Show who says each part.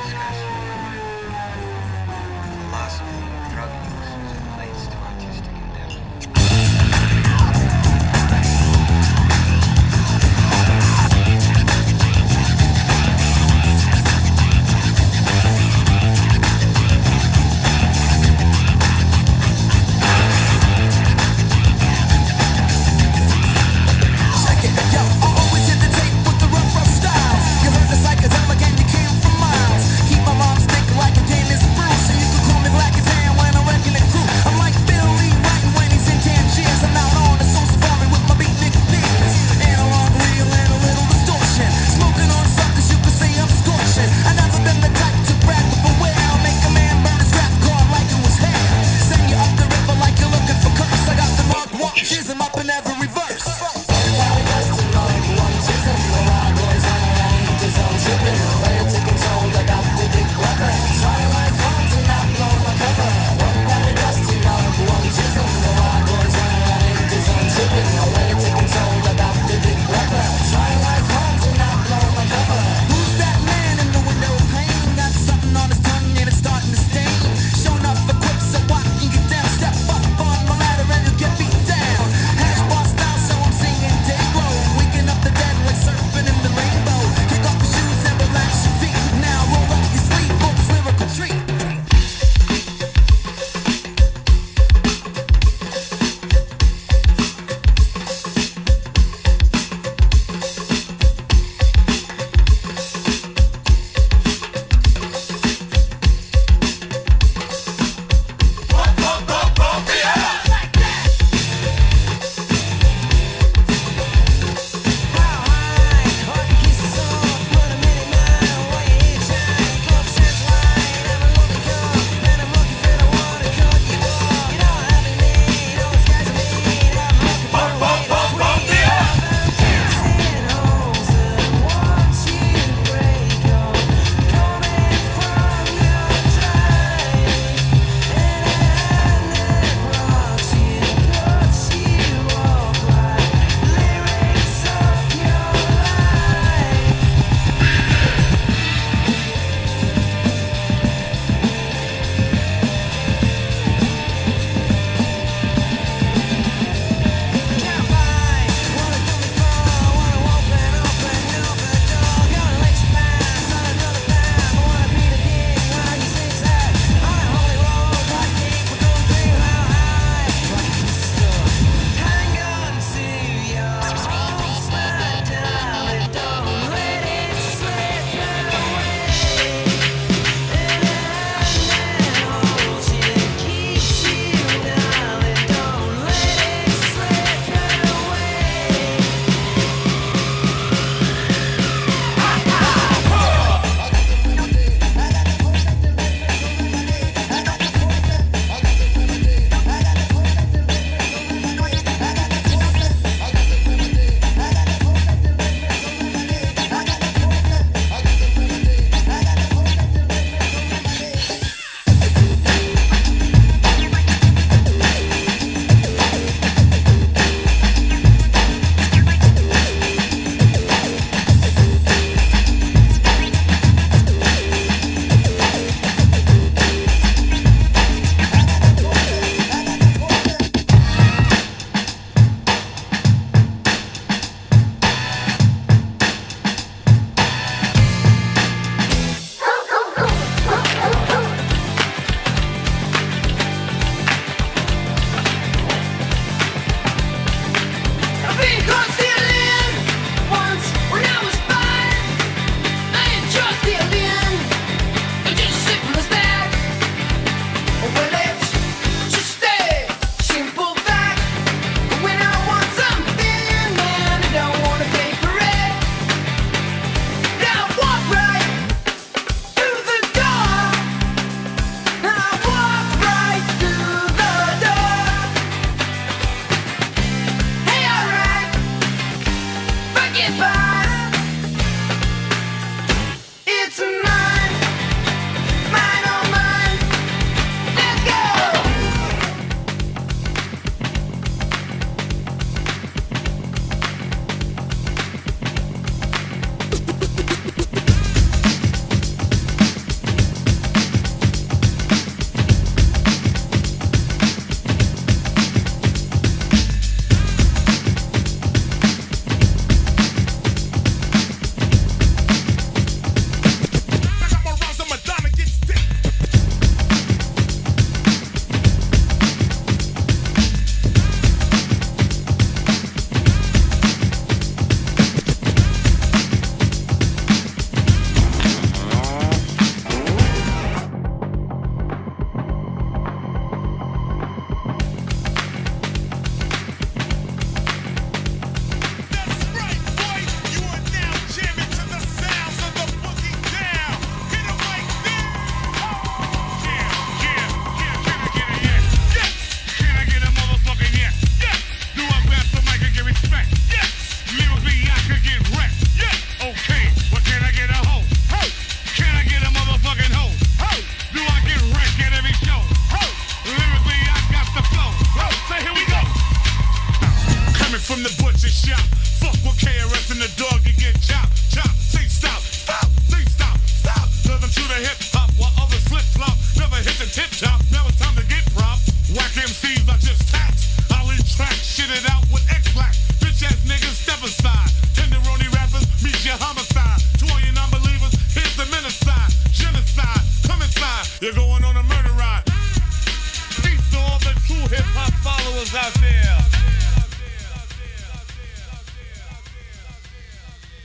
Speaker 1: discuss